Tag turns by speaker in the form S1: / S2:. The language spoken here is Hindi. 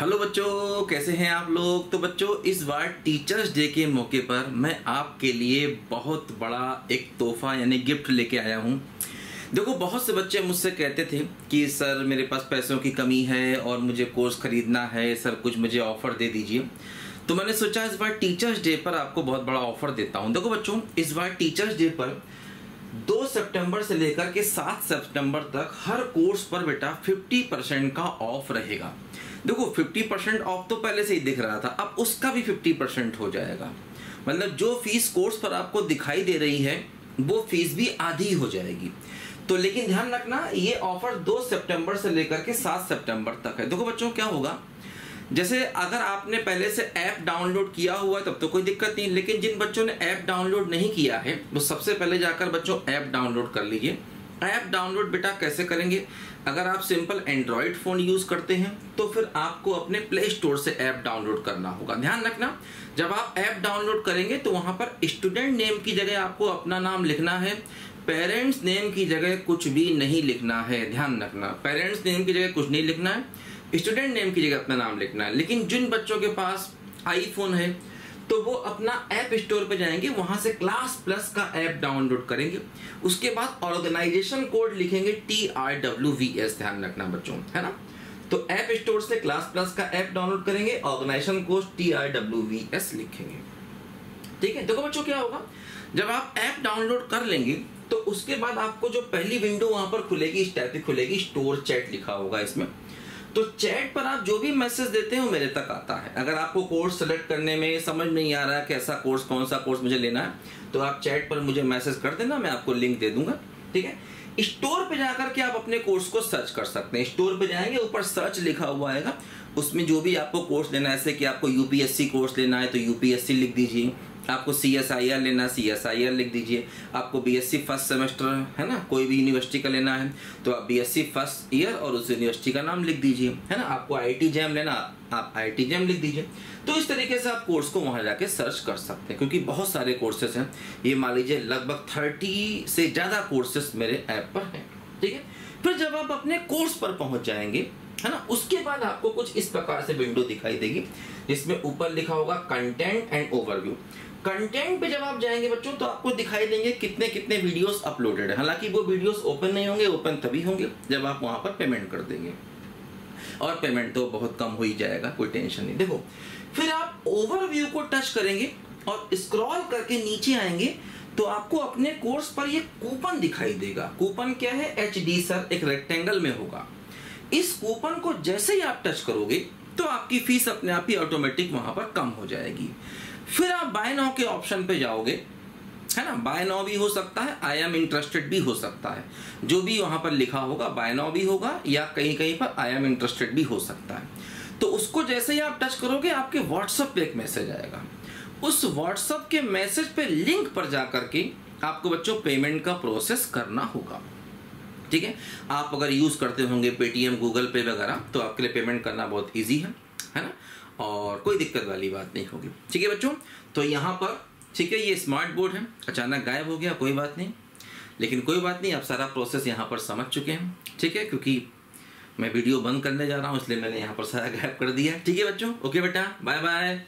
S1: हेलो बच्चों, कैसे हैं आप लोग? तो बच्चों, इस बार टीचर्स डे के मौके पर मैं आपके लिए बहुत बड़ा एक तोहफा, यानी गिफ्ट लेके आया हूँ। देखो, बहुत से बच्चे मुझसे कहते थे कि, सर, मेरे पास पैसों की कमी है और मुझे कोर्स खरीदना है। सर, कुछ मुझे ऑफ़र दे दीजिए। तो मैंने सोचा, इस बार टीचर्स डे पर आपको बहुत बड़ा ऑफ़र देता हूँ। देखो बच्चों, इस बार टीचर्स डे पर दो सितंबर से लेकर के सात सितंबर तक हर कोर्स पर बेटा फिफ्टी परसेंट का ऑफ़ रहेगा। देखो 50 परसेंट ऑफ़ तो पहले से ही दिख रहा था, अब उसका भी 50 परसेंट हो जाएगा। मतलब जो फ़ीस कोर्स पर आपको दिखाई दे रही है, वो फ़ीस भी आधी हो जाएगी। तो लेकिन ध्यान रखना, ये ऑफ़र 2 सितंबर से लेकर के 7 सितंबर तक है। देखो बच्चों, क्या होगा? जैसे अगर आपने पहले से ऐप डाउनलोड किया हुआ तब तो कोई दिक्कत नहीं, लेकिन जिन बच्चों ने ऐप डाउनलोड नहीं किया है, वो सबसे पहले जाकर बच्चों ऐप डाउनलोड कर लीजिए। ऐप डाउनलोड बेटा कैसे करेंगे? अगर आप सिंपल एंड्रॉयड फ़ोन यूज़ करते हैं तो फिर आपको अपने प्ले स्टोर से ऐप डाउनलोड करना होगा। ध्यान रखना, जब आप ऐप डाउनलोड करेंगे तो वहाँ पर स्टूडेंट नेम की जगह आपको अपना नाम लिखना है पेरेंट्स नेम की जगह कुछ भी नहीं लिखना है। ध्यान रखना पेरेंट्स नेम की जगह कुछ नहीं लिखना है स्टूडेंट नेम की जगह अपना नाम लिखना है। लेकिन जिन बच्चों के पास आईफोन है तो वो अपना ऐप स्टोर पे जाएँगे, वहाँ से क्लास प्लस का ऐप डाउनलोड करेंगे। उसके बाद ऑर्गेनाइजेशन कोड लिखेंगे T R W V S ध्यान रखना बच्चों, है ना? तो ऐप स्टोर से क्लास प्लस का ऐप डाउनलोड करेंगे organisation code T R W V S लिखेंगे। ठीक है? देखो बच्चों क्या होगा? जब आप ऐप डाउनलोड कर लेंगे तो उसके बाद आपको जो पहली विंडो वहाँ पर खुलेगी इस टाइप की खुलेगी स्टोर चैट लिखा होगा इसमें। तो चैट पर आप जो भी मैसेज देते हो मेरे तक आता है। अगर आपको कोर्स सेलेक्ट करने में समझ नहीं आ रहा है कैसा कोर्स कौन सा कोर्स मुझे लेना है तो आप चैट पर मुझे मैसेज कर देना, मैं आपको लिंक दे दूँगा, ठीक है? स्टोर पे जाकर के आप अपने कोर्स को सर्च कर सकते हैं। स्टोर पे जाएँगे, ऊपर सर्च लिखा हुआ आएगा, उसमें जो भी आपको कोर्स लेना है ऐसे कि आपको यूपीएससी कोर्स लेना है तो यूपीएससी लिख दीजिए। आपको सी एस आई आर लेना सी एस आई आर लिख दीजिए। आपको B S C first semester है ना, कोई भी यूनिवर्सिटी का लेना है तो आप B S C first year और उस यूनिवर्सिटी का नाम लिख दीजिए, है ना। आपको आई टी जैम लेना, आप आई टी जैम लिख दीजिए। तो इस तरीके से आप कोर्स को वहाँ जाके सर्च कर सकते हैं, क्योंकि बहुत सारे कोर्सेस हैं। ये मान लीजिए लगभग थर्टी से ज़्यादा कोर्सेस मेरे ऐप पर हैं, ठीक है? फिर जब आप अपने कोर्स पर पहुँच जाएँगे, है ना, उसके बाद आपको कुछ इस प्रकार से विंडो दिखाई देगी, जिसमें ऊपर लिखा होगा कंटेंट एंड ओवरव्यू कंटेंट पे जब आप जाएँगे बच्चों तो आपको दिखाई देंगे कितने कितने वीडियोस अपलोडेड है। हालाँकि वो वीडियोस ओपन नहीं होंगे ओपन तभी होंगे जब आप वहाँ पर पेमेंट कर देंगे। और पेमेंट तो बहुत कम हो ही जाएगा, कोई टेंशन नहीं। देखो, फिर आप ओवरव्यू को टच करेंगे और स्क्रॉल करके नीचे आएँगे तो आपको अपने कोर्स पर ये कूपन दिखाई देगा। कूपन क्या है? एच डी सर एक रेक्टेंगल में होगा। इस कूपन को जैसे ही आप टच करोगे तो आपकी फ़ीस अपने आप ही ऑटोमेटिक वहाँ पर कम हो जाएगी। फिर आप बाय नाउ के ऑप्शन पे जाओगे, है ना? बाय नाउ भी हो सकता है आई एम इंटरेस्टेड भी हो सकता है। जो भी वहाँ पर लिखा होगा बाय नाउ भी होगा, या कहीं कहीं पर आई एम इंटरेस्टेड भी हो सकता है। तो उसको जैसे ही आप टच करोगे, आपके व्हाट्सएप पे एक मैसेज आएगा। उस व्हाट्सएप के मैसेज पे लिंक पर जाकर के आपको बच्चों पेमेंट का प्रोसेस करना होगा। ठीक है? आप अगर यूज़ करते होंगे पेटीएम गूगल पे वगैरह तो आपके लिए पेमेंट करना बहुत ईजी है है ना? और कोई दिक्कत वाली बात नहीं होगी। ठीक है बच्चों? तो यहाँ पर, ठीक है, ये स्मार्ट बोर्ड है। अचानक गायब हो गया, कोई बात नहीं। लेकिन कोई बात नहीं, आप सारा प्रोसेस यहाँ पर समझ चुके हैं। ठीक है? क्योंकि मैं वीडियो बंद करने जा रहा हूँ, इसलिए मैंने यहाँ पर सारा गायब कर दिया। ठीक है बच्चों? ओके बेटा बाय बाय